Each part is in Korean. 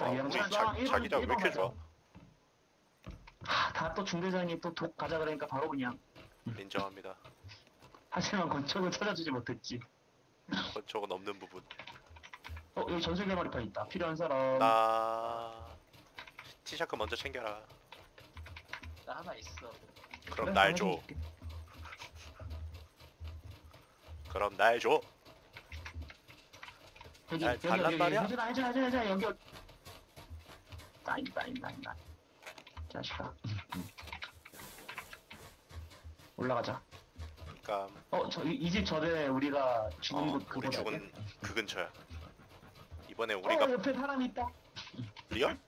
아, 우리 자- 자, 일본- 자기장 왜 이렇게 일본 좋아? 다또 중대장이 또 독 가자 그러니까 바로 그냥 인정합니다. 하지만 건축은 찾아주지 못했지 건축은 없는 부분. 어 여기 전술 개마리판 있다 필요한 사람 나 티샤크 먼저 챙겨라. 나 하나 있어. 그럼 그래, 날 줘. 그럼 날 줘. 여기 날 여기 달란 여기 말이야? 해줘 해줘 해줘 여기 따인 따인 따인 자식아. 올라가자. 그러니까 어저이집 전에 우리가 죽은 어, 곳 우리 그거다 죽은 그 근처야. 이번에 어 우리가 옆에 사람이 있다. 리얼?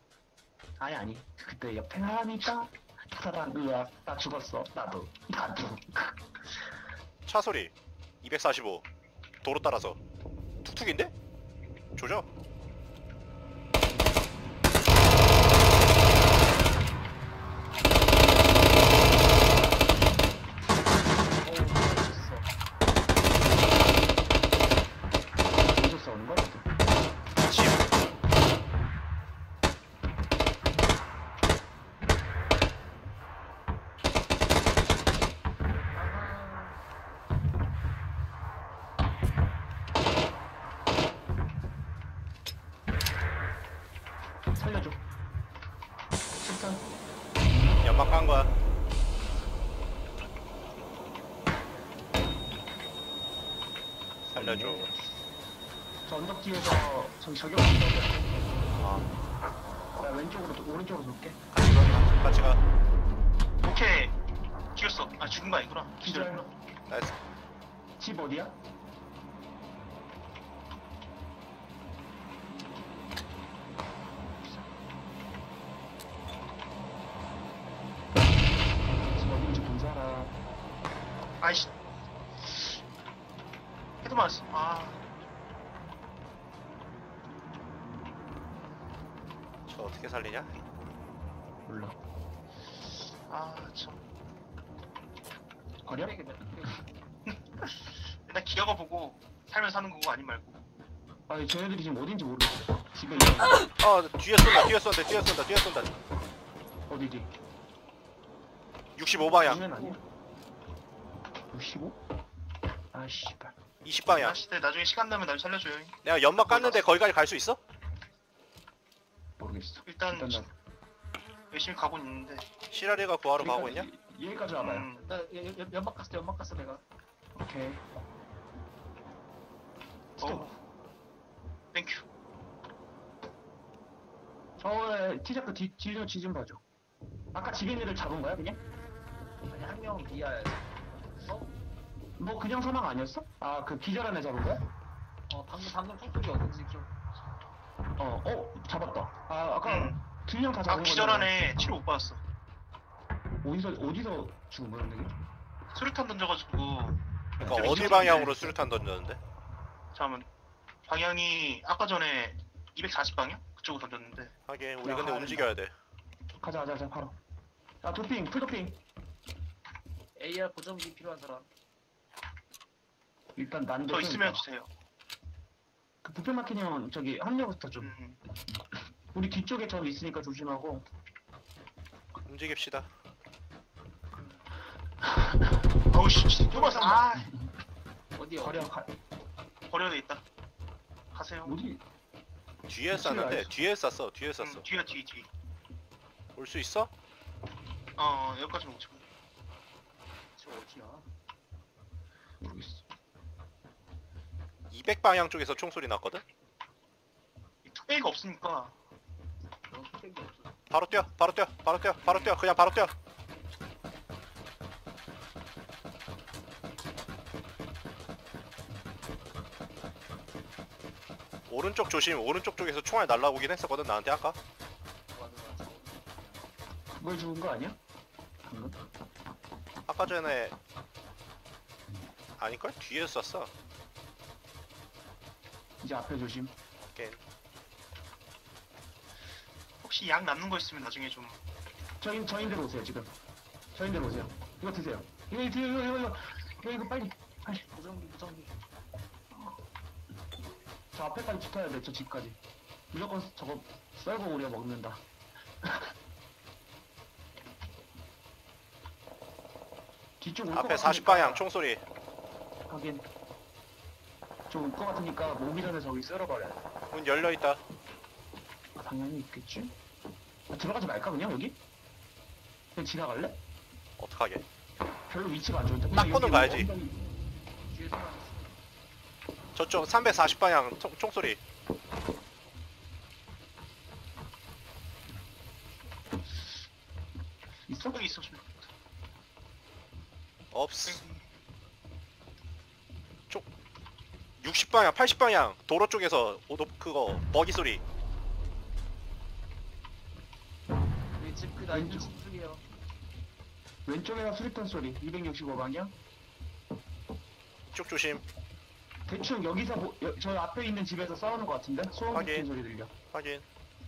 아니 아니. 그때 옆에 사람이 있다. 사람 으악 나 죽었어. 나도. 나도. 차 소리. 245 도로 따라서. 툭툭인데? 조져 어디서 싸우는 거야? 집 살려줘 일단 깐 거야. 살려줘. 저 언덕 뒤에서 저기 저격 온다 아. 나 왼쪽으로 도- 오른쪽으로 돌게. 같이 가 같이 가. 오케이. 죽였어. 아 죽은 거 아니구나 기절 기절구나? Nice. 집 어디야? 집 어딘지 본 사람 아이씨 헤드 맞았어 아 저 어떻게 살리냐? 몰라 아, 참. 버려? 일단 기어가 보고 살면 사는 거고 아닌 말고. 아니 쟤네들이 지금 어딘지 모르겠어 집에 있는 거 어 뒤에 쏜다 뒤에 쏜다 뒤에 쏜다 뒤에 쏜다 어디지? 65방향 정면 아니야? 65? 아 씨발 20방향 아씨, 네, 나중에 시간 나면 날 살려줘요. 내가 연막 깠는데 거기까지 갈 수 있어? 일단, 일단 나 열심히 가고 있는데. 시라리가 구하러 가고 있냐? 여기까지- 여기까지 와봐요 음, 나 연- 연- 연막 깠을 때 연막 깠어 내가. 오케이 어. Thank you. 저 티자크 뒤, 뒤좀 뒤좀 봐줘 아까 있는 애들 잡은 거야 그냥? 아니 한명 비하야. 어? 뭐 그냥 사망 아니었어? 아 그 기절한 애 잡은 거야? 어 방금 방금 총소리 어딘지 좀. 어, 어 잡았다 아 아까 음. 두명다 아, 잡은 기절하네. 치료 못 받았어. 어디서 어디서 죽은 거야 근데? 수류탄 던져가지고. 그러니까 저기 어디. 방향으로 수류탄 던졌는데? 잠깐만. 방향이 아까 전에 240 방향? 그쪽으로 던졌는데. 하긴 우리 야, 근데. 움직여야 돼 가자 가자 가자 바로 아 도핑 풀도핑 AR 고정기 필요한 사람. 일단 난저 있으면 주세요. 그 부패 마키님 저기 합류부터 좀 음. 우리 뒤쪽에 저 있으니까 조심하고 움직입시다 어우씨, 또 봤어. 아, 어디요? 거려 가 버려져 있다. 가세요. 어디 뒤에 쐈는데. 뒤에 쐈어 뒤에 쐈어 음, 뒤야, 뒤, 뒤. 올 수 있어? 어, 여기까지 못 치고. 저 어디야? 모르겠어 200 방향 쪽에서 총소리 났거든? 이 뚝배기가 없으니까. 바로 뛰어 바로 뛰어 바로 뛰어 바로 뛰어 그냥 바로 뛰어 오른쪽 조심 오른쪽 쪽에서 총알 날라오긴 했었거든 나한테 아까. 그걸 죽은 거 아니야? 아까 전에 아닐걸? 뒤에 쐈어 이제 앞에 조심. 오케이. 혹시 약 남는 거 있으면 나중에 좀. 저인 저인들 오세요 지금. 저인들 오세요. 이거 드세요. 이거 이거 이거 이거 이거. 이거, 이거 빨리. 빨리. 고정기 고정기. 저 앞에까지 붙어야 돼 저 집까지. 무조건 저거 썰고 우리가 먹는다. 뒤쪽 올것 앞에 같으니까 40방향 총소리. 하긴 좀 올 것 같으니까 오기 전에 저기 썰어버려. 문 열려있다 아, 당연히 있겠지. 아, 들어가지 말까 그냥 여기? 그냥 지나갈래? 어떡하게 별로 위치가 안 좋은데. 딱 보는 가야지. 뒤에. 저쪽 340방향 총, 총소리 있어? 있어 좀. 없어 60방향 80방향 도로 쪽에서 오도 그거 버기 소리 집 왼쪽. 집. 왼쪽에가 수리탄 소리 265방향. 쭉 조심 대충 여기서 보- 여- 저 앞에 있는 집에서 싸우는 것 같은데 소음 확인. 같은 소리 들려. 확인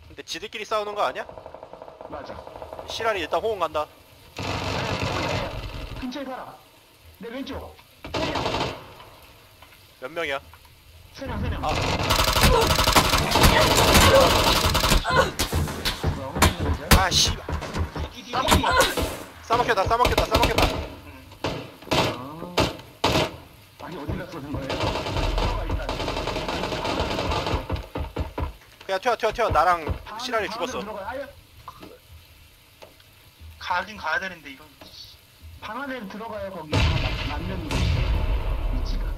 근데 지들끼리 싸우는 거 아니야? 맞아. 시랄이 일단 호응 간다 근처에 살아. 내 왼쪽. 몇 명이야? 세명 세명. 아. 아 씨발. 싸먹혔다 싸먹혔다 싸먹혔다 아, 아니 어디가 쏘는 거예요? 그냥 튀어 튀어 튀어 나랑 안으로 죽었어 가긴 가야 되는데 이건. 방 안에 들어가요 거기 다 맞는 위치가.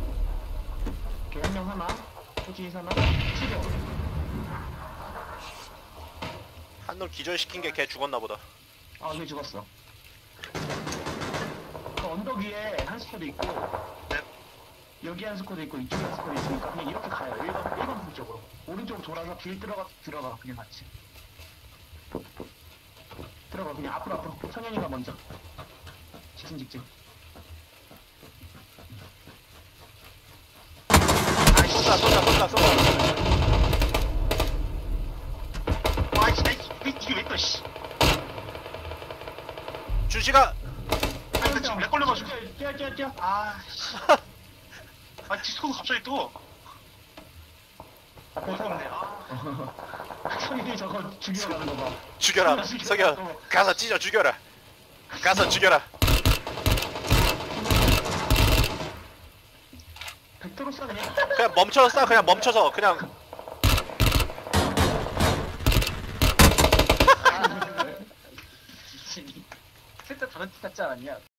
오케이 한 명 하나. 호진이 하나. 치료. 한 놈 기절시킨 게 걔 죽었나 보다 아, 걔 죽었어. 그 언덕 위에 한 squad 있고, 네. 여기 한 squad 있고, 이쪽에 한 squad 있으니까 그냥 이렇게 가요. 1번, 1번 분 쪽으로. 오른쪽 돌아서 길 들어가, 들어가. 그냥 같이. 들어가, 그냥 앞으로, 앞으로. 성현이가 먼저. 직진, 직진. 아이 쏜다 쏜다 쏜다 쏜다 와 진짜 이게 이게 왜또 씨. 주시가 아니 나 지금 렉 걸려가지고. 뛰어, 뛰어, 뛰어. 아 씨. 아 갑자기 또. 앞에 어이가 없네. 사람. 아. 성현이 저거 거 봐. 죽여라 석연 가서 찢어 죽여라 가서 죽여라 백도로 쏴, 그냥. 그냥 멈춰서 쏴 그냥 멈춰서 그냥 미친. 셋다 다른 팀 같지 않았냐?